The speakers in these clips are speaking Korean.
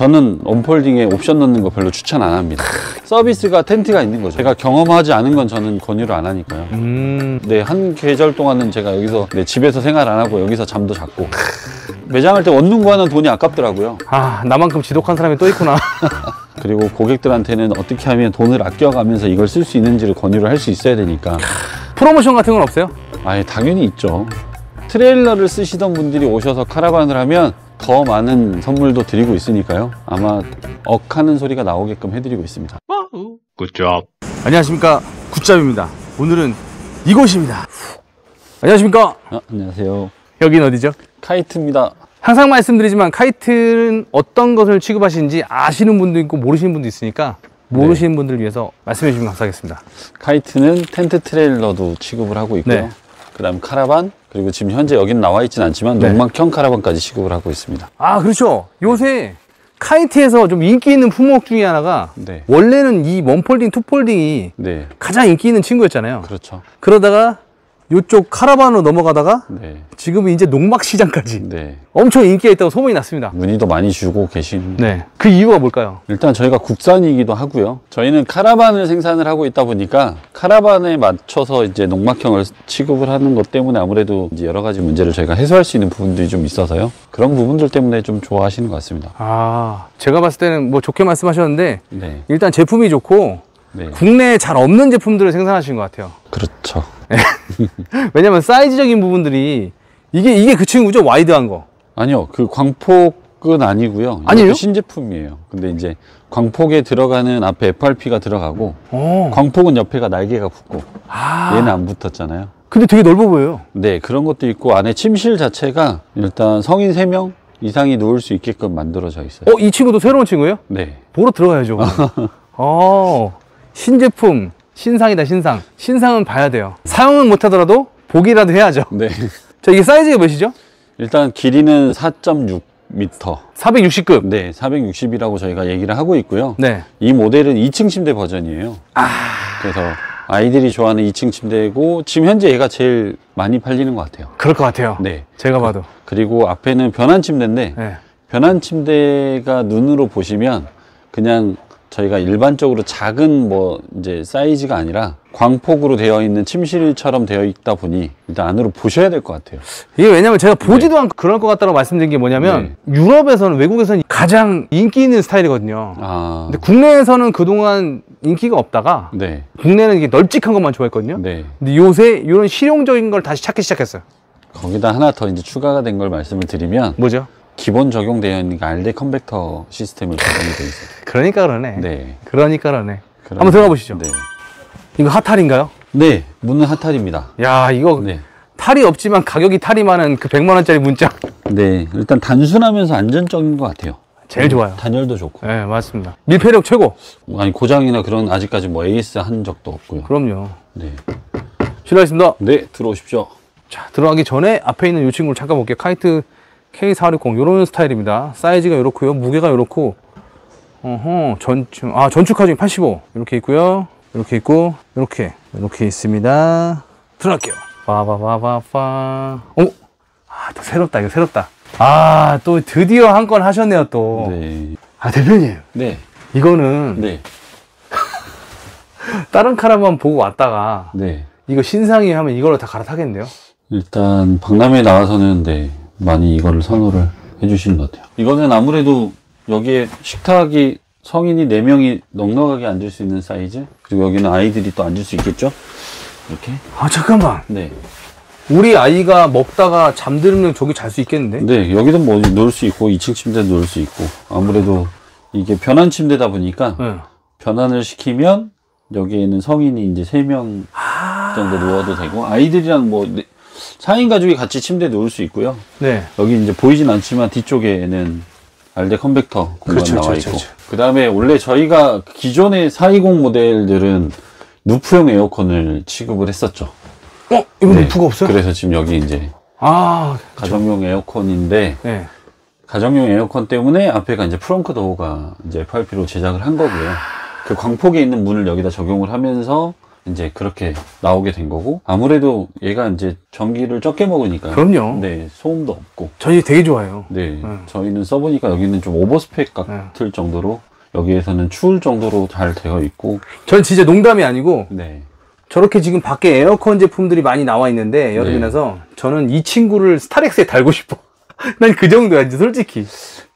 저는 언폴딩에 옵션 넣는 거 별로 추천 안 합니다. 서비스가 텐트가 있는 거죠. 제가 경험하지 않은 건 저는 권유를 안 하니까요. 음. 네, 한 계절 동안은 제가 여기서 네, 집에서 생활 안 하고 여기서 잠도 잤고 매장할 때 원룸 구하는 돈이 아깝더라고요. 아, 나만큼 지독한 사람이 또 있구나. 그리고 고객들한테는 어떻게 하면 돈을 아껴가면서 이걸 쓸 수 있는지를 권유를 할 수 있어야 되니까 프로모션 같은 건 없어요? 아예 당연히 있죠. 트레일러를 쓰시던 분들이 오셔서 카라반을 하면 더 많은 선물도 드리고 있으니까요. 아마 억하는 소리가 나오게끔 해드리고 있습니다. Job. 안녕하십니까. 굿잡입니다. 오늘은 이곳입니다. 안녕하십니까. 아, 안녕하세요. 여긴 어디죠? 카이트입니다. 항상 말씀드리지만 카이트는 어떤 것을 취급하시는지 아시는 분도 있고 모르시는 분도 있으니까 모르시는 분들을 위해서 말씀해 주시면 감사하겠습니다. 카이트는 텐트 트레일러도 취급을 하고 있고요. 네. 그 다음 카라반 그리고 지금 현재 여기는 나와 있지는 않지만 네. 농막형 카라반까지 취급을 하고 있습니다. 아, 그렇죠. 요새 카이트에서 좀 인기 있는 품목 중에 하나가 네. 원래는 이 원폴딩, 투폴딩이 네, 가장 인기 있는 친구였잖아요. 그렇죠. 그러다가 요쪽 카라반으로 넘어가다가 네, 지금은 이제 농막 시장까지 네. 엄청 인기가 있다고 소문이 났습니다. 문의도 많이 주고 계신. 네. 그 이유가 뭘까요? 일단 저희가 국산이기도 하고요. 저희는 카라반을 생산을 하고 있다 보니까 카라반에 맞춰서 이제 농막형을 취급을 하는 것 때문에 아무래도 이제 여러 가지 문제를 저희가 해소할 수 있는 부분들이 좀 있어서요. 그런 부분들 때문에 좀 좋아하시는 것 같습니다. 아, 제가 봤을 때는 뭐 좋게 말씀하셨는데 네, 일단 제품이 좋고 네, 국내에 잘 없는 제품들을 생산하시는 것 같아요. 그렇죠. 왜냐면 사이즈적인 부분들이 이게 이게 그 친구죠 와이드한 거. 아니요, 그 광폭은 아니고요. 아니에요? 이것도 신제품이에요. 근데 이제 광폭에 들어가는 앞에 FRP가 들어가고 어. 광폭은 옆에가 날개가 붙고 아. 얘는 안 붙었잖아요. 근데 되게 넓어 보여요. 네, 그런 것도 있고 안에 침실 자체가 일단 성인 3명 이상이 누울 수 있게끔 만들어져 있어요. 어, 이 친구도 새로운 친구예요? 네. 보러 들어가야죠. 어. 신제품, 신상이다, 신상. 신상은 봐야 돼요. 사용은 못 하더라도 보기라도 해야죠. 네. 자, 이게 사이즈가 몇이죠? 일단 길이는 4.6m. 460급. 네, 460이라고 저희가 얘기를 하고 있고요. 네. 이 모델은 2층 침대 버전이에요. 그래서 아이들이 좋아하는 2층 침대고 지금 현재 얘가 제일 많이 팔리는 것 같아요. 그럴 것 같아요. 네. 제가 봐도. 그리고 앞에는 변환 침대인데 네. 변환 침대가 눈으로 보시면 그냥 저희가 일반적으로 작은 뭐 이제 사이즈가 아니라 광폭으로 되어 있는 침실처럼 되어 있다 보니 일단 안으로 보셔야 될 것 같아요. 이게 왜냐면 제가 보지도 않고 그럴 것 같다고 말씀드린 게 뭐냐면 유럽에서는 외국에서는 가장 인기 있는 스타일이거든요. 아, 근데 국내에서는 그동안 인기가 없다가 네, 국내는 이게 널찍한 것만 좋아했거든요. 네. 근데 요새 이런 실용적인 걸 다시 찾기 시작했어요. 거기다 하나 더 이제 추가가 된 걸 말씀을 드리면 뭐죠? 기본 적용되어 있는 게 RD 컨벡터 시스템을 적용이 돼 있어요. 그러니까 그러네. 네. 그러니까 그러네. 그런- 한번 들어가 보시죠. 네. 이거 핫탈인가요? 네, 문은 핫탈입니다. 야, 이거 네. 탈이 없지만 가격이 탈이 많은 그 100만 원짜리 문자. 네, 일단 단순하면서 안전적인 것 같아요. 제일 좋아요. 단열도 좋고. 네, 맞습니다. 밀폐력 최고. 아니 고장이나 그런 아직까지 뭐 AS 한 적도 없고요. 그럼요. 네. 실례하겠습니다. 네, 들어오십시오. 자, 들어가기 전에 앞에 있는 이 친구를 잠깐 볼게요. 카이트 K460 이런 스타일입니다. 사이즈가 이렇고요. 무게가 이렇고 어허, 전축 아, 전축 하중이 85. 이렇게 있고요. 이렇게 있고 이렇게 이렇게 있습니다. 들어갈게요. 빠바바바바. 어머. 아, 또 새롭다. 이거 새롭다. 아, 또 드디어 한 건 하셨네요, 또. 네. 아, 대표님. 네. 이거는 네. 다른 카라만 보고 왔다가 네. 이거 신상이 하면 이걸로 다 갈아타겠네요. 일단 박람회 나와서는 네, 많이 이거를 선호를 해주시는 것 같아요. 이거는 아무래도 여기에 식탁이 성인이 4명이 넉넉하게 앉을 수 있는 사이즈 그리고 여기는 아이들이 또 앉을 수 있겠죠? 이렇게? 아, 잠깐만. 네. 우리 아이가 먹다가 잠들면 저기 잘 수 있겠는데? 네, 여기도 뭐 놓을 수 있고 2층 침대도 놓을 수 있고 아무래도 이게 변환 침대다 보니까 네. 변환을 시키면 여기에는 성인이 이제 3명 정도 누워도 되고 아이들이랑 뭐 네- 4인 가족이 같이 침대에 누울 수 있고요. 네. 여기 이제 보이진 않지만 뒤쪽에는 알데 컨벡터 공간 그렇죠, 나와 그렇죠, 있고 그렇죠. 그 다음에 원래 저희가 기존의 420 모델들은 누프형 에어컨을 취급을 했었죠. 어? 이거 네. 루프가 없어요? 그래서 지금 여기 이제 아, 가정용 에어컨인데 네. 가정용 에어컨 때문에 앞에가 이제 프렁크 도어가 이제 FRP로 제작을 한 거고요. 그 광폭에 있는 문을 여기다 적용을 하면서 이제 그렇게 나오게 된 거고 아무래도 얘가 이제 전기를 적게 먹으니까 그럼요. 네 소음도 없고 저희 되게 좋아해요. 네 음. 저희는 써보니까 여기는 좀 오버스펙 네. 같을 정도로 여기에서는 추울 정도로 잘 되어 있고 전 진짜 농담이 아니고 네 저렇게 지금 밖에 에어컨 제품들이 많이 나와 있는데 여름이라서 저는 이 친구를 스타렉스에 달고 싶어. 난 그 정도야, 이제 솔직히.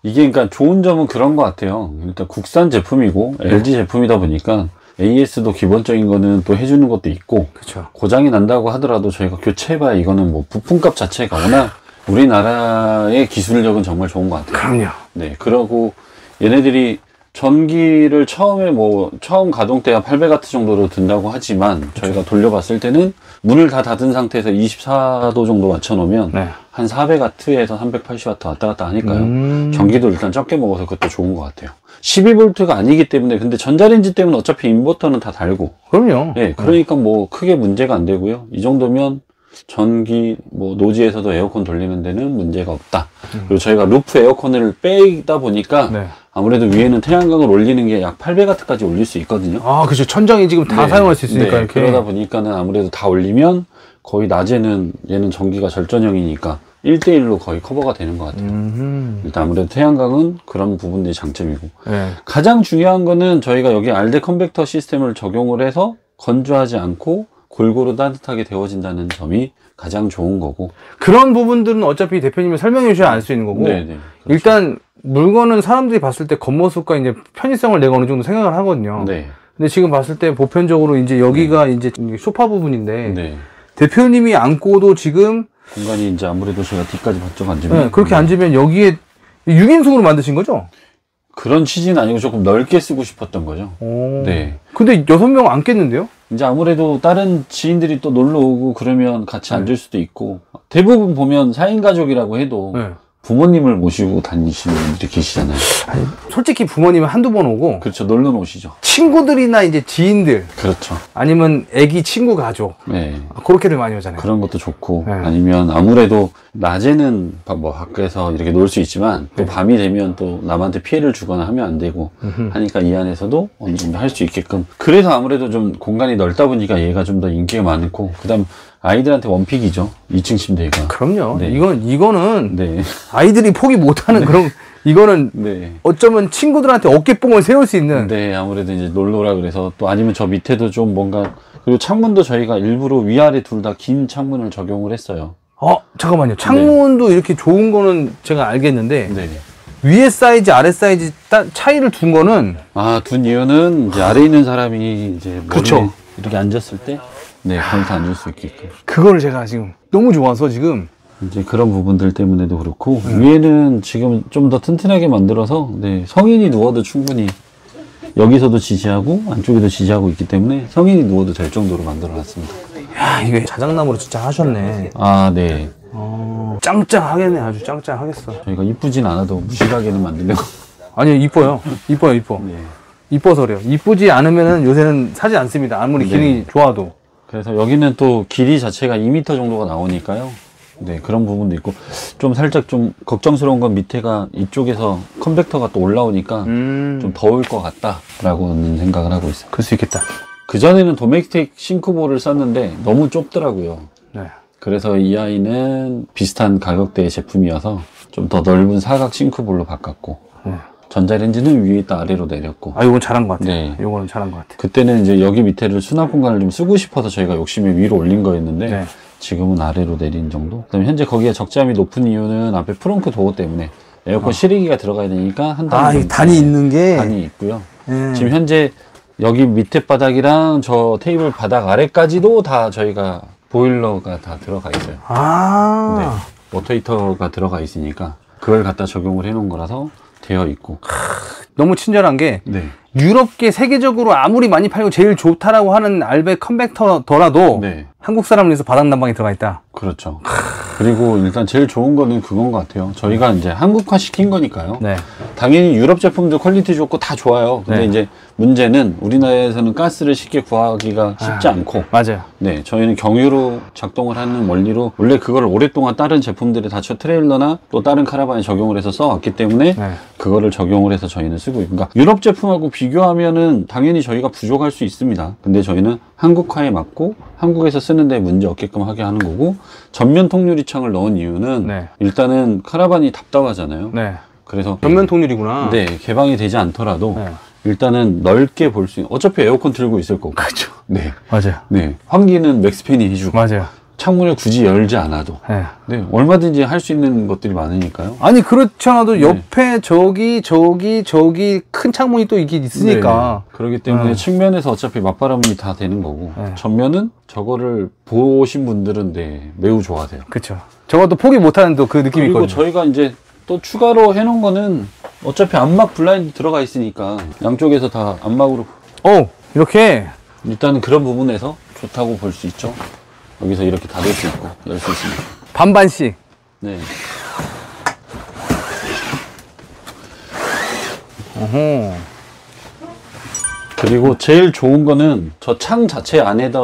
이게 그러니까 좋은 점은 그런 것 같아요. 일단 국산 제품이고 LG 제품이다 보니까 AS도 기본적인 거는 또 해주는 것도 있고 그렇죠. 고장이 난다고 하더라도 저희가 교체해봐야 이거는 뭐 부품값 자체가 워낙 우리나라의 기술력은 정말 좋은 것 같아요. 그럼요. 네, 그러고 얘네들이 전기를 처음에 뭐 처음 가동 때가 800와트 정도로 든다고 하지만 저희가 돌려봤을 때는 문을 다 닫은 상태에서 24도 정도 맞춰놓으면 네. 한 400와트에서 380와트 왔다 갔다 하니까요. 음. 전기도 일단 적게 먹어서 그것도 좋은 것 같아요. 12V가 아니기 때문에 근데 전자레인지 때문에 어차피 인버터는 다 달고 그럼요. 예, 그러니까 뭐 크게 문제가 안 되고요. 이 정도면 전기 뭐 노지에서도 에어컨 돌리는 데는 문제가 없다. 그리고 저희가 루프 에어컨을 빼다 보니까 네. 아무래도 위에는 태양광을 올리는 게 약 800와트까지 올릴 수 있거든요. 아, 그죠. 천장이 지금 다 네. 사용할 수 있으니까 네, 이렇게. 그러다 보니까는 아무래도 다 올리면 거의 낮에는 얘는 전기가 절전형이니까 1대1로 거의 커버가 되는 것 같아요. 음. 일단 아무래도 태양광은 그런 부분들이 장점이고 네. 가장 중요한 거는 저희가 여기 알데 컨벡터 시스템을 적용을 해서 건조하지 않고 골고루 따뜻하게 데워진다는 점이 가장 좋은 거고. 그런 부분들은 어차피 대표님이 설명해 주셔야 알 수 있는 거고. 네네. 일단 물건은 사람들이 봤을 때 겉모습과 이제 편의성을 내가 어느 정도 생각을 하거든요. 네. 근데 지금 봤을 때 보편적으로 이제 여기가 이제 소파 부분인데 네. 대표님이 앉고도 지금 공간이 이제 아무래도 제가 뒤까지 바짝 앉으면 네, 그렇게 앉으면 여기에 6인승으로 만드신 거죠? 그런 취지는 아니고 조금 넓게 쓰고 싶었던 거죠. 오. 네. 근데 여섯 명 앉겠는데요? 이제 아무래도 다른 지인들이 또 놀러 오고 그러면 같이 앉을 수도 있고 대부분 보면 4인 가족이라고 해도 네. 부모님을 모시고 다니시는 분들이 계시잖아요. 아니, 솔직히 부모님은 한두 번 오고 그렇죠. 놀러 오시죠. 친구들이나 이제 지인들 그렇죠. 아니면 애기 친구 가족 네. 그렇게들 많이 오잖아요. 그런 것도 좋고 네. 아니면 아무래도 낮에는 바- 뭐 밖에서 이렇게 놀 수 있지만 또 밤이 되면 또 남한테 피해를 주거나 하면 안 되고 하니까 이 안에서도 어느 정도 할 수 있게끔 그래서 아무래도 좀 공간이 넓다 보니까 얘가 좀 더 인기가 많고 그다음 아이들한테 원픽이죠 2층 침대가 그럼요. 네. 이건 이거는 네. 아이들이 포기 못하는 그런 이거는 네. 어쩌면 친구들한테 어깨뽕을 세울 수 있는 네, 아무래도 이제 놀라 그래서 또 아니면 저 밑에도 좀 뭔가 그리고 창문도 저희가 일부러 위아래 둘 다 긴 창문을 적용을 했어요. 어 잠깐만요 창문도 이렇게 좋은 거는 제가 알겠는데 네. 위에 사이즈 아래 사이즈 따- 차이를 둔 거는 아, 둔 이유는 이제 아래 있는 사람이 이제 그쵸. 이렇게 앉았을 때 네, 거기서 앉을 수 있게끔. 그거를 제가 지금 너무 좋아서 지금 이제 그런 부분들 때문에도 그렇고 위에는 지금 좀 더 튼튼하게 만들어서 네, 성인이 누워도 충분히 여기서도 지지하고 안쪽에도 지지하고 있기 때문에 성인이 누워도 될 정도로 만들어 놨습니다. 야 이게 자작나무로 진짜 하셨네 아, 네. 어, 짱짱하겠네 아주 짱짱하겠어 저희가 이쁘진 않아도 무식하게는 만들려고. 아니요 이뻐요 이뻐요 이뻐 네. 이뻐서 그래요 이쁘지 않으면은 요새는 사지 않습니다 아무리 네. 기능이 좋아도 그래서 여기는 또 길이 자체가 2m 정도가 나오니까요. 네, 그런 부분도 있고. 좀 살짝 좀 걱정스러운 건 밑에가 이쪽에서 컨벡터가 또 올라오니까 음 좀 더울 것 같다 라고는 생각을 하고 있어요. 그럴 수 있겠다 그전에는 도메스틱 싱크볼을 썼는데 너무 좁더라고요. 네. 그래서 이 아이는 비슷한 가격대의 제품이어서 좀 더 넓은 사각 싱크볼로 바꿨고, 네. 전자레인지는 위에 있다 아래로 내렸고, 아 요건 잘한 것 같아요 네. 요거는 잘한 것 같아요 그때는 이제 여기 밑에를 수납 공간을 좀 쓰고 싶어서 저희가 욕심에 위로 올린 거였는데 네. 지금은 아래로 내린 정도. 그다음에 현재 거기에 적재함이 높은 이유는 앞에 프렁크 도어 때문에 에어컨 실외기가 들어가야 되니까 한 단위 아, 이 단이 있는 게 단이 있고요. 예. 지금 현재 여기 밑에 바닥이랑 저 테이블 바닥 아래까지도 다 저희가 보일러가 다 들어가 있어요. 아 네. 워터 히터가 들어가 있으니까 그걸 갖다 적용을 해 놓은 거라서 되어 있고. 너무 친절한 게 네. 유럽계 세계적으로 아무리 많이 팔고 제일 좋다라고 하는 알데 컨벡터더라도 네. 한국 사람을 위해서 바닥 난방이 들어가 있다. 그렇죠. 그리고 일단 제일 좋은 거는 그건 것 같아요. 저희가 이제 한국화 시킨 거니까요. 네. 당연히 유럽 제품도 퀄리티 좋고 다 좋아요. 근데 네. 이제 문제는 우리나라에서는 가스를 쉽게 구하기가 쉽지 아. 않고 맞아요. 네, 저희는 경유로 작동을 하는 원리로 원래 그걸 오랫동안 다른 제품들에 다 저 트레일러나 또 다른 카라반에 적용을 해서 써왔기 때문에 네. 그거를 적용을 해서 저희는 쓰고 있고 그러니까 유럽 제품하고 비교하면은 당연히 저희가 부족할 수 있습니다. 근데 저희는 한국화에 맞고 한국에서 쓰는데 문제 없게끔 하게 하는 거고 전면 통유리창을 넣은 이유는 네. 일단은 카라반이 답답하잖아요. 네. 그래서 전면 통유리구나. 네 개방이 되지 않더라도 네. 일단은 넓게 볼 수 있는 어차피 에어컨 틀고 있을 거고 그렇죠. 네. 맞아요. 네. 환기는 맥스팬이 해주고 맞아요. 창문을 굳이 열지 않아도 네. 네. 얼마든지 할 수 있는 것들이 많으니까요. 아니 그렇지 않아도 네. 옆에 저기 저기 저기 큰 창문이 또 이게 있으니까 네. 그렇기 때문에 네. 측면에서 어차피 맞바람이 다 되는 거고 네. 전면은 저거를 보신 분들은 네, 매우 좋아하세요. 그렇죠. 저것도 포기 못하는 또 그 느낌이 그리고 있거든요. 저희가 이제 또 추가로 해놓은 거는 어차피 안막 블라인드 들어가 있으니까 양쪽에서 다 안막으로 오 이렇게 일단은 그런 부분에서 좋다고 볼 수 있죠. 여기서 이렇게 닫을 수 있고 열수 있습니다. 반반씩. 네. 어허. 그리고 제일 좋은 거는 저 창 자체 안에다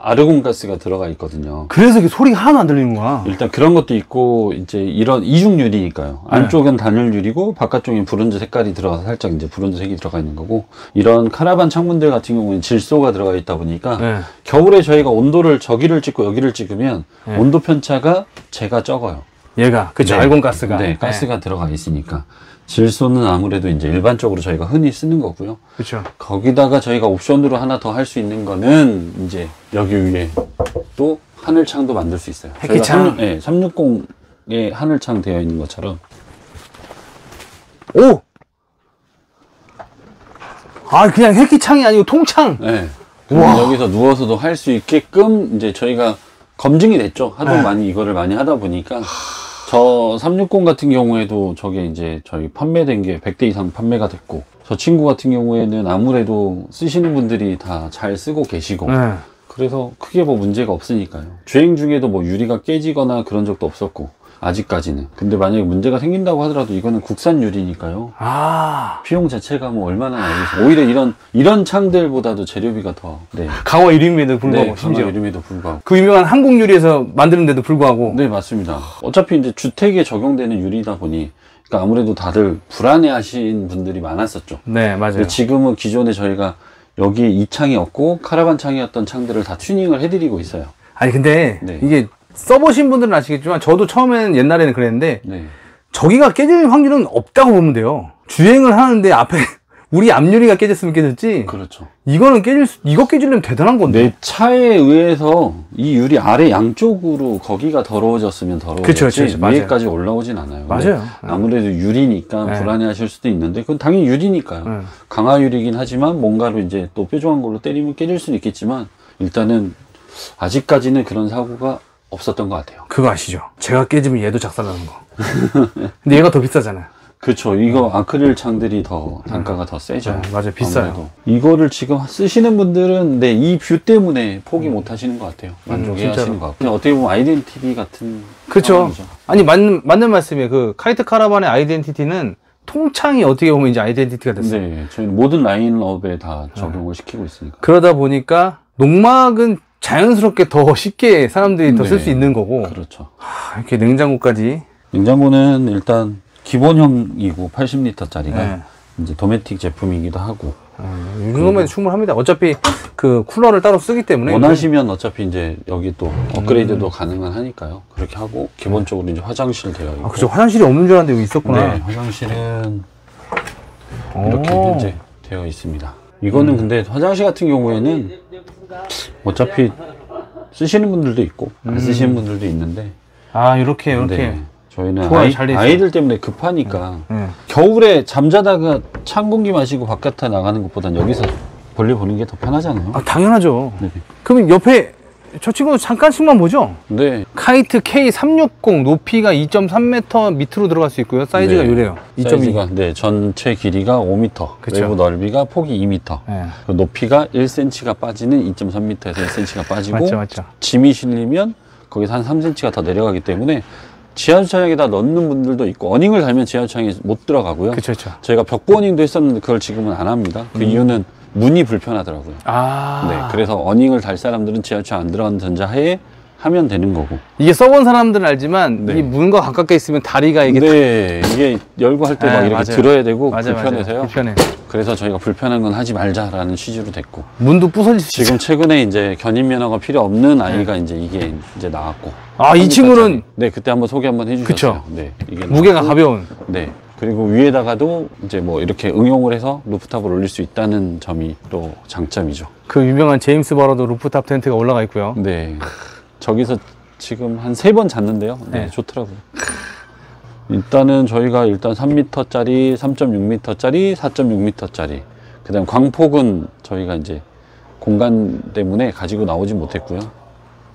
아르곤 가스가 들어가 있거든요. 그래서 이게 소리가 하나도 안 들리는구나. 일단 그런 것도 있고 이제 이런 이중 유리니까요. 네. 안쪽은 단열 유리고 바깥쪽엔 브론즈 색깔이 들어가서 살짝 이제 브론즈 색이 들어가 있는 거고 이런 카라반 창문들 같은 경우는 질소가 들어가 있다 보니까 네. 겨울에 저희가 온도를 저기를 찍고 여기를 찍으면 네. 온도 편차가 제가 적어요. 얘가 그죠 네. 알곤 가스가. 네, 가스가 들어가 있으니까 질소는 아무래도 이제 일반적으로 저희가 흔히 쓰는 거고요. 그렇죠. 거기다가 저희가 옵션으로 하나 더 할 수 있는 거는 이제 여기 위에 또 하늘창도 만들 수 있어요. 360, 네, 360에 하늘창 되어 있는 것처럼 오. 아 그냥 햇기창이 아니고 통창. 네. 그럼 여기서 누워서도 할 수 있게끔 이제 저희가 검증이 됐죠. 하도 네. 많이 이거를 많이 하다 보니까 저 360 같은 경우에도 저게 이제 저희 판매된 게 100대 이상 판매가 됐고 저 친구 같은 경우에는 아무래도 쓰시는 분들이 다 잘 쓰고 계시고 네. 그래서 크게 뭐 문제가 없으니까요. 주행 중에도 뭐 유리가 깨지거나 그런 적도 없었고 아직까지는. 근데 만약에 문제가 생긴다고 하더라도 이거는 국산 유리니까요. 아 비용 자체가 뭐 얼마나 나겠어요. 오히려 이런 이런 창들보다도 재료비가 더 네. 강화 유림에도 불구하고 네, 심지어 강화 유림에도 불구하고. 그 유명한 한국 유리에서 만드는데도 불구하고. 네, 맞습니다. 어차피 이제 주택에 적용되는 유리다 보니 그러니까 아무래도 다들 불안해 하신 분들이 많았었죠. 네 맞아요. 지금은 기존에 저희가 여기에 이 창이 없고 카라반 창이었던 창들을 다 튜닝을 해드리고 있어요. 아니 근데 네. 이게 써보신 분들은 아시겠지만 저도 처음에는 옛날에는 그랬는데 네. 저기가 깨질 확률은 없다고 보면 돼요. 주행을 하는데 앞에 우리 앞유리가 깨졌으면 깨졌지. 그렇죠. 이거는 깨질 수, 이거 깨지려면 대단한 건데. 내 차에 의해서 이 유리 아래 양쪽으로 거기가 더러워졌으면 더러워졌지 그쵸, 그쵸, 그쵸. 위에까지 올라오진 않아요. 맞아요. 아무래도 유리니까 네. 불안해하실 수도 있는데 그건 당연히 유리니까요. 네. 강화 유리긴 하지만 뭔가로 이제 또 뾰족한 걸로 때리면 깨질 수는 있겠지만 일단은 아직까지는 그런 사고가 없었던 것 같아요. 그거 아시죠? 제가 깨지면 얘도 작살나는 거. 근데 얘가 더 비싸잖아요. 그렇죠. 이거 아크릴 창들이 더 단가가 더 세죠. 네, 맞아요. 비싸요. 아무래도. 이거를 지금 쓰시는 분들은 네, 이 뷰 때문에 포기 못 하시는 것 같아요. 만족해 음. 진짜로. 하시는 것 같고. 그냥 어떻게 보면 아이덴티티 같은. 상황이죠. 아니, 맞는, 맞는 말씀이에요. 그 카이트 카라반의 아이덴티티는 통창이 어떻게 보면 이제 아이덴티티가 됐어요. 네, 저희는 모든 라인업에 다 적용을 시키고 있으니까. 그러다 보니까 녹막은 자연스럽게 더 쉽게 사람들이 더쓸 네. 수 있는 거고 그렇죠. 하, 이렇게 냉장고까지 냉장고는 일단 기본형이고 80리터짜리가 네. 이제 도메틱 제품이기도 하고 어, 이 정도면 충분합니다. 어차피 그 쿨러를 따로 쓰기 때문에 원하시면 어차피 이제 여기 또 업그레이드도 음. 가능은 하니까요. 그렇게 하고 기본적으로 이제 화장실 되어 있고. 아, 그죠 화장실이 없는 줄 알았는데 여기 있었구나. 네, 화장실은 오. 이렇게 이제 되어 있습니다. 이거는 근데 화장실 같은 경우에는 어차피 쓰시는 분들도 있고 안 쓰시는 분들도 있는데 아 이렇게 이렇게. 근데 저희는 좋아요, 아이. 아이 들 때문에 급하니까 네. 겨울에 잠자다가 찬 공기 마시고 바깥에 나가는 것보단 여기서 볼일 보는 게 더 편하잖아요. 아 당연하죠. 네. 그럼 옆에 저 친구 잠깐씩만 보죠. 네. 카이트 K360 높이가 2.3m 밑으로 들어갈 수 있고요. 사이즈가 네. 요래요. 2.2. 사이즈가 네 전체 길이가 5m, 그쵸. 외부 넓이가 폭이 2m, 네. 그 높이가 1cm가 빠지는 2.3m에서 1cm가 빠지고 맞죠, 맞죠. 짐이 실리면 거기서 한 3cm가 더 내려가기 때문에 지하주차장에다 넣는 분들도 있고 어닝을 달면 지하주차장에 못 들어가고요. 그쵸, 그쵸. 저희가 벽보 어닝도 했었는데 그걸 지금은 안 합니다. 그 이유는 문이 불편하더라고요. 아. 네, 그래서 어닝을 달 사람들은 지하주차장 안 들어가는 전자하에 하면 되는 거고. 이게 써본 사람들은 알지만 네. 이 문과 가깝게 있으면 다리가 이게 네, 이게 열고 할 때막 네, 이렇게 맞아요. 들어야 되고 맞아요, 불편해서요. 맞아요. 불편해. 그래서 저희가 불편한 건 하지 말자라는 취지로 됐고. 문도 있어. 지금 최근에 이제 견인 면허가 필요 없는 아이가 이제 이게 이제 나왔고. 아, 이 3m 친구는. 네, 그때 한번 소개 한번 해 주셨어요. 그쵸. 네, 이게 무게가 나왔고, 가벼운. 네. 그리고 위에다가도 이제 뭐 이렇게 응용을 해서 루프탑을 올릴 수 있다는 점이 또 장점이죠. 그 유명한 제임스 바로도 루프탑 텐트가 올라가 있고요. 네. 저기서 지금 한 세 번 잤는데요. 네, 네. 좋더라고요. 일단은 저희가 일단 3m짜리, 3.6m짜리, 4.6m짜리. 그 다음 광폭은 저희가 이제 공간 때문에 가지고 나오지 못했고요.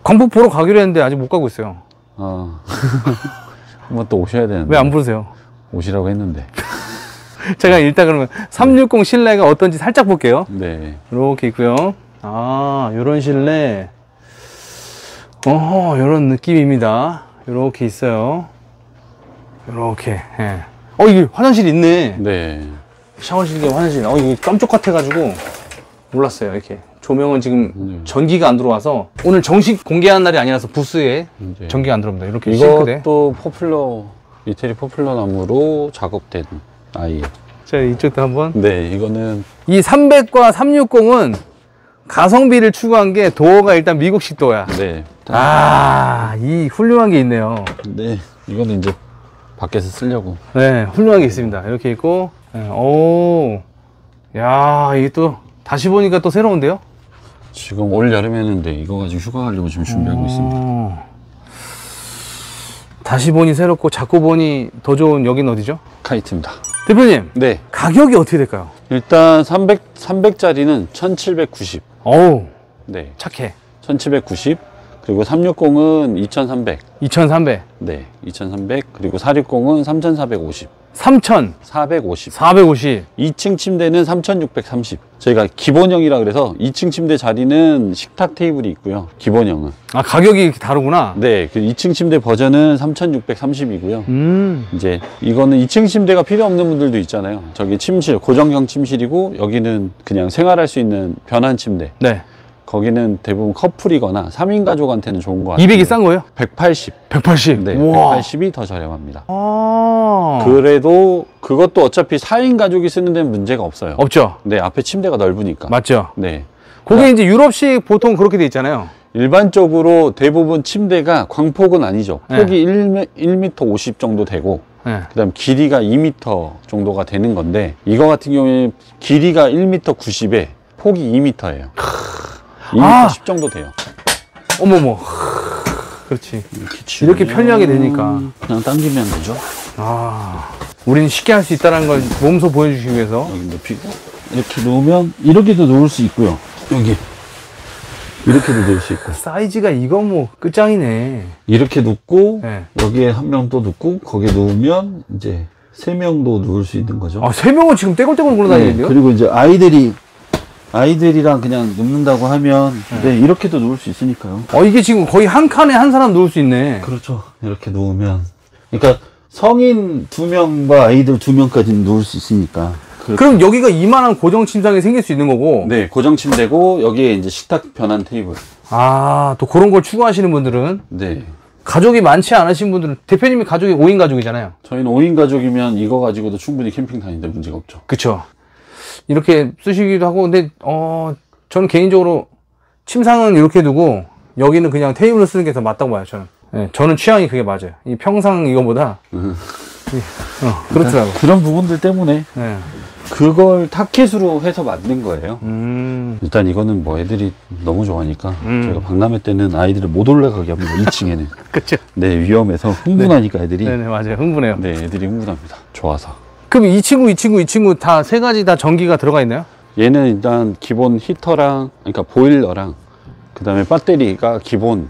광폭 보러 가기로 했는데 아직 못 가고 있어요. 아. 한번 또 오셔야 되는데. 왜 안 부르세요? 오시라고 했는데. 제가 일단 그러면 360 실내가 어떤지 살짝 볼게요. 네. 이렇게 있고요. 아, 요런 실내. 어허, 요런 느낌입니다. 요렇게 있어요. 요렇게, 예. 어, 이게 화장실 있네. 네. 샤워실에 화장실. 어, 이거 감쪽같아가지고 몰랐어요. 이렇게. 조명은 지금 네. 전기가 안 들어와서 오늘 정식 공개한 날이 아니라서 부스에 이제 전기가 안 들어옵니다. 이렇게 싱크대. 이것도 포플러, 이태리 포플러 나무로 작업된 아이. 자, 이쪽도 한번. 네, 이거는 이 300과 360은 가성비를 추구한 게 도어가 일단 미국식 도어야. 네. 아, 이 훌륭한 게 있네요. 네, 이거는 이제 밖에서 쓰려고. 네, 훌륭한 게 있습니다. 이렇게 있고, 네, 오, 야, 이게 또 다시 보니까 또 새로운데요? 지금 올 여름에는 네, 이거 가지고 휴가 가려고 지금 준비하고 있습니다. 어. 다시 보니 새롭고 자꾸 보니 더 좋은 여긴 어디죠? 카이트입니다. 대표님, 네, 가격이 어떻게 될까요? 일단 300, 300짜리는 1790. 어우, 네, 착해. 1790. 그리고 360은 2300. 2,300, 네, 2300. 그리고 460은 3450. 3,450. 450. 2층 침대는 3630. 저희가 기본형이라 그래서 2층 침대 자리는 식탁 테이블이 있고요. 기본형은. 아, 가격이 이렇게 다르구나. 네, 그 2층 침대 버전은 3630이고요. 음, 이제 이거는 2층 침대가 필요 없는 분들도 있잖아요. 저기 침실, 고정형 침실이고 여기는 그냥 생활할 수 있는 변환 침대. 네. 거기는 대부분 커플이거나 3인 가족한테는 좋은 것 같아요. 200이 싼 거예요? 180. 180. 네, 우와. 180이 더 저렴합니다. 아. 그래도 그것도 어차피 4인 가족이 쓰는 데는 문제가 없어요. 없죠. 네, 앞에 침대가 넓으니까. 맞죠. 네. 그게 이제 유럽식 보통 그렇게 돼 있잖아요. 일반적으로 대부분 침대가 광폭은 아니죠. 네. 폭이 1m, 1m 50 정도 되고 네. 그다음 길이가 2m 정도가 되는 건데 이거 같은 경우에 길이가 1m 90에 폭이 2m예요. 2m 아! 10 정도 돼요. 어머머. 그렇지. 이렇게, 이렇게 치우면 편리하게 되니까. 그냥 당기면 되죠. 아. 우리는 쉽게 할 수 있다는 걸 몸소 보여주기 위해서. 여기 높이고 이렇게 놓으면 이렇게도 놓을 수 있고요. 여기 이렇게도 놓을 수 있고 사이즈가 이거 뭐 끝장이네. 이렇게 놓고 네. 여기에 한 명 또 놓고 거기에 놓으면 이제 세 명도 놓을 수 있는 거죠. 아, 세 명은 지금 떼굴떼굴 네, 굴러다니는데요? 그리고 이제 아이들이 아이들이랑 그냥 눕는다고 하면 네, 이렇게도 누울 수 있으니까요. 어, 이게 지금 거의 한 칸에 한 사람 누울 수 있네. 그렇죠. 이렇게 누우면 그러니까 성인 두 명과 아이들 두 명까지는 누울 수 있으니까. 그, 그럼 여기가 이만한 고정 침상이 생길 수 있는 거고. 네, 고정 침대고 여기에 이제 식탁 변환 테이블. 아, 또 그런 걸 추구하시는 분들은 네. 가족이 많지 않으신 분들은 대표님이 가족이 5인 가족이잖아요. 저희는 5인 가족이면 이거 가지고도 충분히 캠핑 다니는데 문제가 없죠. 그쵸. 이렇게 쓰시기도 하고, 근데, 어, 저는 개인적으로 침상은 이렇게 두고, 여기는 그냥 테이블을 쓰는 게 더 맞다고 봐요, 저는. 예, 저는 취향이 그게 맞아요. 이 평상 이거보다. 음. 이- 어, 그렇더라고. 그런 부분들 때문에 예. 그걸 타켓으로 해서 만든 거예요. 음, 일단 이거는 뭐 애들이 너무 좋아하니까 음. 저희가 박람회 때는 아이들을 못 올라가게 합니다. 2층에는. 그쵸. 네, 위험해서 흥분하니까 애들이. 네네, 맞아요. 흥분해요. 네, 애들이 흥분합니다. 좋아서. 그럼 이 친구, 이 친구, 이 친구 다 세 가지 다 전기가 들어가 있나요? 얘는 일단 기본 히터랑, 그러니까 보일러랑, 그 다음에 배터리가 기본인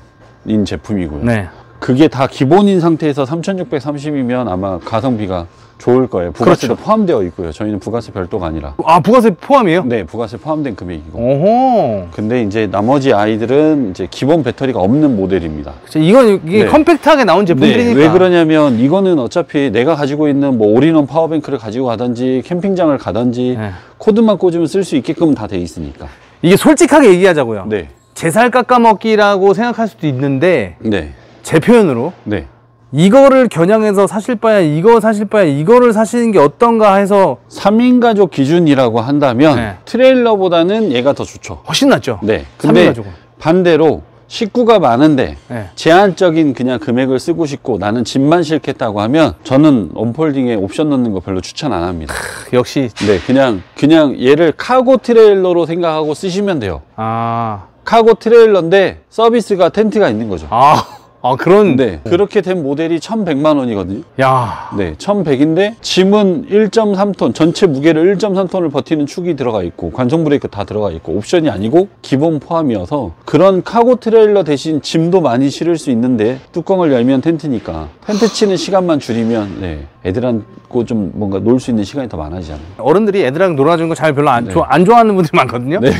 제품이고요. 네. 그게 다 기본인 상태에서 3630이면 아마 가성비가 좋을 거예요. 부가세도 그렇죠. 포함되어 있고요. 저희는 부가세 별도가 아니라. 아, 부가세 포함이에요? 네, 부가세 포함된 금액이고. 오호. 근데 이제 나머지 아이들은 이제 기본 배터리가 없는 모델입니다. 그쵸, 이건, 이게 네. 컴팩트하게 나온 제품들이니까. 네, 왜 그러냐면 이거는 어차피 내가 가지고 있는 뭐 all-in-one power bank를 가지고 가든지 캠핑장을 가든지 네. 코드만 꽂으면 쓸 수 있게끔 다 돼 있으니까. 이게 솔직하게 얘기하자고요. 네. 제살 깎아먹기라고 생각할 수도 있는데 네. 제 표현으로 네. 이거를 겨냥해서 사실 바야 이거 사실 바야 이거를 사시는 게 어떤가 해서 3인 가족 기준이라고 한다면 네. 트레일러보다는 얘가 더 좋죠. 훨씬 낫죠. 네. 근데. 반대로 식구가 많은데 네. 제한적인 그냥 금액을 쓰고 싶고 나는 짐만 싣겠다고 하면 저는 원폴딩에 옵션 넣는 거 별로 추천 안 합니다. 역시 네, 그냥 그냥 얘를 카고 트레일러로 생각하고 쓰시면 돼요. 아, 카고 트레일러인데 서비스가 텐트가 있는 거죠. 아, 아 그런 네, 그렇게 된 모델이 1,100만 원이거든요. 야, 네, 1100인데 짐은 1.3톤, 전체 무게를 1.3톤을 버티는 축이 들어가 있고 관성 브레이크 다 들어가 있고 옵션이 아니고 기본 포함이어서 그런 카고 트레일러 대신 짐도 많이 실을 수 있는데 뚜껑을 열면 텐트니까. 텐트 치는 시간만 줄이면 네, 애들하고 좀 뭔가 놀 수 있는 시간이 더 많아지잖아요. 어른들이 애들이랑 놀아주는 거 잘 별로 안, 네. 좋아, 안 좋아하는 분들이 많거든요. 네.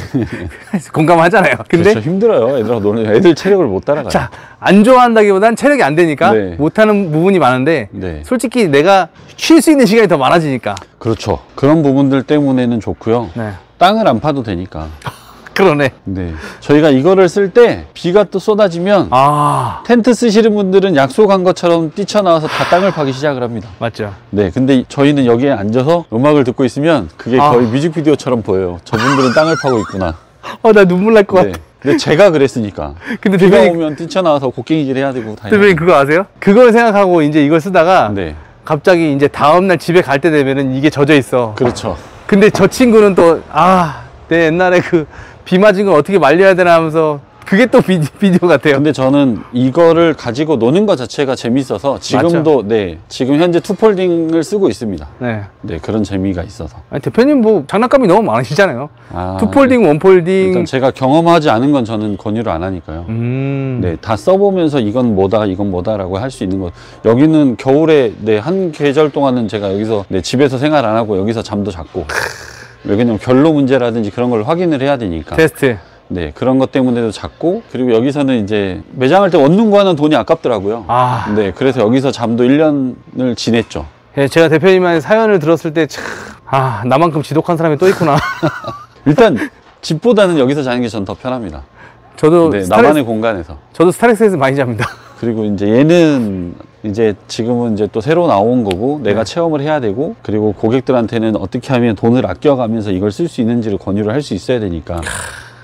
공감하잖아요. 근데 그렇죠. 힘들어요. 애들하고 노는 애들 체력을 못 따라가요. 자, 안 좋아한다기보단 체력이 안 되니까 네. 못하는 부분이 많은데 네. 솔직히 내가 쉴 수 있는 시간이 더 많아지니까. 그렇죠. 그런 부분들 때문에는 좋고요. 네. 땅을 안 파도 되니까. 그러네. 네. 저희가 이거를 쓸 때 비가 또 쏟아지면 아, 텐트 쓰시는 분들은 약속한 것처럼 뛰쳐나와서 다 땅을 파기 시작을 합니다. 맞죠. 네, 근데 저희는 여기에 앉아서 음악을 듣고 있으면 그게 아. 거의 뮤직비디오처럼 보여요. 저분들은 땅을 파고 있구나. 어, 나 눈물 날것 네. 같아. 근데 제가 그랬으니까. 근데 비가 대표님, 오면 뛰쳐나와서 곡괭이질 해야 되고 다 해야 대표님 그거 아세요? 그걸 생각하고 이제 이걸 쓰다가 네, 갑자기 이제 다음날 집에 갈 때 되면은 이게 젖어 있어. 그렇죠. 근데 저 친구는 또, 아, 내 옛날에 그 비 맞은 걸 어떻게 말려야 되나 하면서 그게 또 비, 비디오 같아요. 근데 저는 이거를 가지고 노는 것 자체가 재밌어서 지금도 네, 지금 현재 투폴딩을 쓰고 있습니다. 네. 네, 그런 재미가 있어서. 아니, 대표님 뭐 장난감이 너무 많으시잖아요. 아, two folding, one folding. 일단 제가 경험하지 않은 건 저는 권유를 안 하니까요. 음. 네, 다 써보면서 이건 뭐다, 이건 뭐다라고 할 수 있는 것. 여기는 겨울에 네, 한 계절 동안은 제가 여기서 네, 집에서 생활 안 하고 여기서 잠도 잤고. 왜냐면 결로 문제라든지 그런 걸 확인을 해야 되니까. 테스트. 네, 그런 것 때문에도 잤고. 그리고 여기서는 이제 매장할 때 원룸 구하는 돈이 아깝더라고요. 아. 네, 그래서 여기서 잠도 1년을 지냈죠. 예, 제가 대표님의 사연을 들었을 때 참, 아, 나만큼 지독한 사람이 또 있구나. 일단 집보다는 여기서 자는 게 전 더 편합니다. 저도 네, 스타렉스, 나만의 공간에서. 저도 스타렉스에서 많이 잡니다. 그리고 이제 얘는 이제 지금은 이제 또 새로 나온 거고 내가 체험을 해야 되고 그리고 고객들한테는 어떻게 하면 돈을 아껴가면서 이걸 쓸 수 있는지를 권유를 할 수 있어야 되니까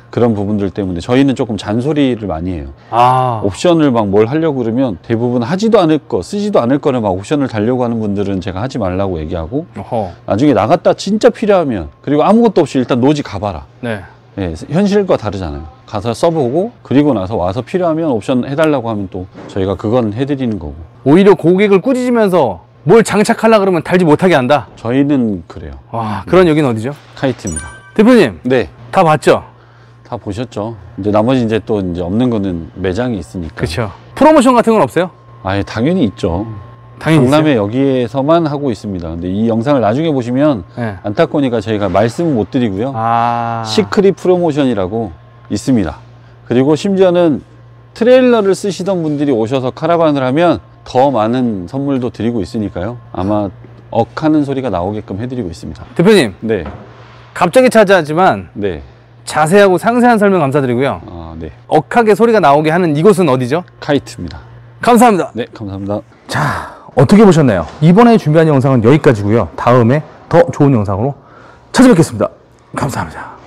그런 부분들 때문에 저희는 조금 잔소리를 많이 해요. 아, 옵션을 막 뭘 하려고 그러면 대부분 하지도 않을 거, 쓰지도 않을 거를 막 옵션을 달려고 하는 분들은 제가 하지 말라고 얘기하고 어허. 나중에 나갔다 진짜 필요하면 그리고 아무것도 없이 일단 노지 가봐라. 네. 예, 현실과 다르잖아요. 가서 써보고 그리고 나서 와서 필요하면 옵션 해달라고 하면 또 저희가 그건 해드리는 거고 오히려 고객을 꾸짖으면서 뭘 장착하려 그러면 달지 못하게 한다. 저희는 그래요. 와, 그런 여기는 어디죠? 카이트입니다. 대표님, 네, 다 봤죠? 다 보셨죠. 이제 나머지 이제 또 이제 없는 거는 매장이 있으니까. 그렇죠. 프로모션 같은 건 없어요? 아예 당연히 있죠. 당연히 강남에 여기에서만 하고 있습니다. 근데 이 영상을 나중에 보시면 있어요. 네. 안타까우니까 저희가 말씀 못 드리고요. 아, secret 프로모션이라고 있습니다. 그리고 심지어는 트레일러를 쓰시던 분들이 오셔서 카라반을 하면 더 많은 선물도 드리고 있으니까요. 아마 억 하는 소리가 나오게끔 해드리고 있습니다. 대표님, 네, 갑자기 찾아왔지만 네, 자세하고 상세한 설명 감사드리고요. 아, 네. 억하게 소리가 나오게 하는 이곳은 어디죠? 카이트입니다. 감사합니다. 네, 감사합니다. 자, 어떻게 보셨나요? 이번에 준비한 영상은 여기까지고요. 다음에 더 좋은 영상으로 찾아뵙겠습니다. 감사합니다.